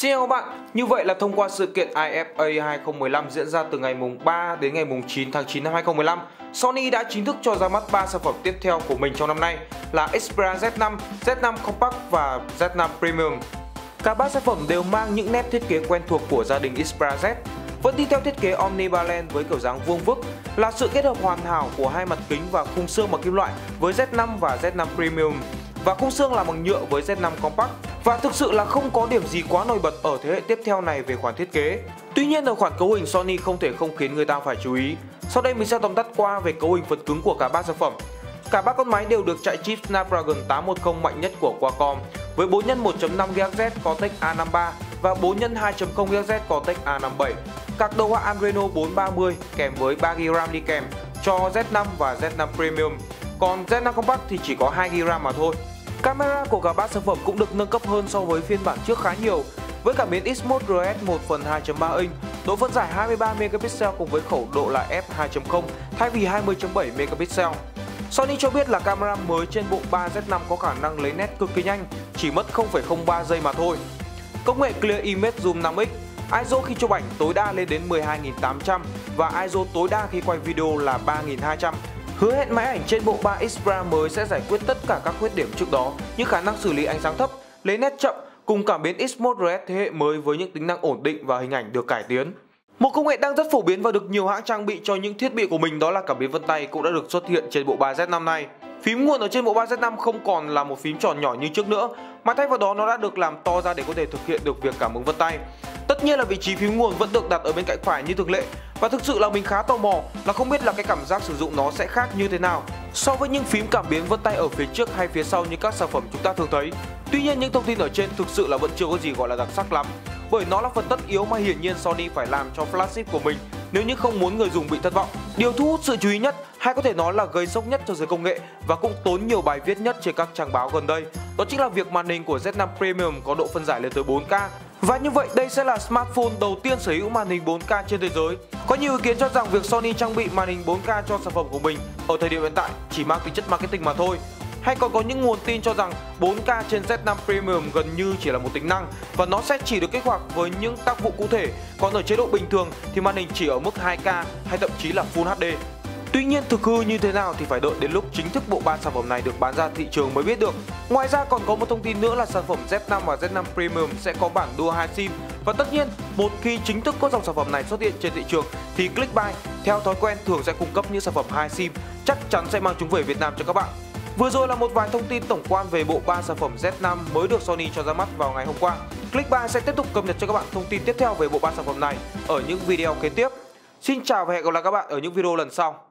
Xin chào các bạn. Như vậy là thông qua sự kiện IFA 2015 diễn ra từ ngày mùng 3 đến ngày mùng 9 tháng 9 năm 2015, Sony đã chính thức cho ra mắt 3 sản phẩm tiếp theo của mình trong năm nay là Xperia Z5, Z5 Compact và Z5 Premium. Cả ba sản phẩm đều mang những nét thiết kế quen thuộc của gia đình Xperia Z, vẫn đi theo thiết kế Omnibalance với kiểu dáng vuông vức, là sự kết hợp hoàn hảo của hai mặt kính và khung xương bằng kim loại với Z5 và Z5 Premium và khung xương làm bằng nhựa với Z5 Compact và thực sự là không có điểm gì quá nổi bật ở thế hệ tiếp theo này về khoản thiết kế. Tuy nhiên ở khoản cấu hình Sony không thể không khiến người ta phải chú ý. Sau đây mình sẽ tóm tắt qua về cấu hình phần cứng của cả ba sản phẩm. Cả ba con máy đều được chạy chip Snapdragon 810 mạnh nhất của Qualcomm, với 4 x 1.5 GHz Cortex A53 và 4 x 2.0 GHz Cortex A57. Các đầu họa Adreno 430 kèm với 3GB RAM đi kèm cho Z5 và Z5 Premium. Còn Z5 Compact thì chỉ có 2GB RAM mà thôi. Camera của cả ba sản phẩm cũng được nâng cấp hơn so với phiên bản trước khá nhiều với cảm biến X-Mode RS 1 phần 2.3 inch, độ phân giải 23 megapixel cùng với khẩu độ là f2.0 thay vì 20.7 megapixel. Sony cho biết là camera mới trên bộ 3Z5 có khả năng lấy nét cực kỳ nhanh, chỉ mất 0,03 giây mà thôi. Công nghệ Clear Image Zoom 5X ISO khi chụp ảnh tối đa lên đến 12.800 và ISO tối đa khi quay video là 3.200. Hứa hẹn máy ảnh trên bộ 3 xpra mới sẽ giải quyết tất cả các khuyết điểm trước đó như khả năng xử lý ánh sáng thấp, lấy nét chậm cùng cảm biến X-Mode RS thế hệ mới với những tính năng ổn định và hình ảnh được cải tiến. Một công nghệ đang rất phổ biến và được nhiều hãng trang bị cho những thiết bị của mình đó là cảm biến vân tay cũng đã được xuất hiện trên bộ 3Z5 này. Phím nguồn ở trên bộ 3Z5 không còn là một phím tròn nhỏ như trước nữa, mà thay vào đó nó đã được làm to ra để có thể thực hiện được việc cảm ứng vân tay. Tất nhiên là vị trí phím nguồn vẫn được đặt ở bên cạnh phải như thường lệ và thực sự là mình khá tò mò là không biết là cái cảm giác sử dụng nó sẽ khác như thế nào so với những phím cảm biến vân tay ở phía trước hay phía sau như các sản phẩm chúng ta thường thấy. Tuy nhiên những thông tin ở trên thực sự là vẫn chưa có gì gọi là đặc sắc lắm bởi nó là phần tất yếu mà hiển nhiên Sony phải làm cho flagship của mình nếu như không muốn người dùng bị thất vọng. Điều thu hút sự chú ý nhất hay có thể nói là gây sốc nhất cho giới công nghệ và cũng tốn nhiều bài viết nhất trên các trang báo gần đây. Đó chính là việc màn hình của Z5 Premium có độ phân giải lên tới 4K. Và như vậy, đây sẽ là smartphone đầu tiên sở hữu màn hình 4K trên thế giới. Có nhiều ý kiến cho rằng việc Sony trang bị màn hình 4K cho sản phẩm của mình ở thời điểm hiện tại chỉ mang tính chất marketing mà thôi hay còn có những nguồn tin cho rằng 4K trên Z5 Premium gần như chỉ là một tính năng và nó sẽ chỉ được kích hoạt với những tác vụ cụ thể. Còn ở chế độ bình thường thì màn hình chỉ ở mức 2K hay thậm chí là Full HD. Tuy nhiên, thực hư như thế nào thì phải đợi đến lúc chính thức bộ ba sản phẩm này được bán ra thị trường mới biết được. Ngoài ra còn có một thông tin nữa là sản phẩm Z5 và Z5 Premium sẽ có bản đua hai sim và tất nhiên, một khi chính thức có dòng sản phẩm này xuất hiện trên thị trường thì Clickbuy theo thói quen, thường sẽ cung cấp những sản phẩm hai sim, chắc chắn sẽ mang chúng về Việt Nam cho các bạn. Vừa rồi là một vài thông tin tổng quan về bộ ba sản phẩm Z5 mới được Sony cho ra mắt vào ngày hôm qua. clickbuy sẽ tiếp tục cập nhật cho các bạn thông tin tiếp theo về bộ ba sản phẩm này ở những video kế tiếp. Xin chào và hẹn gặp lại các bạn ở những video lần sau.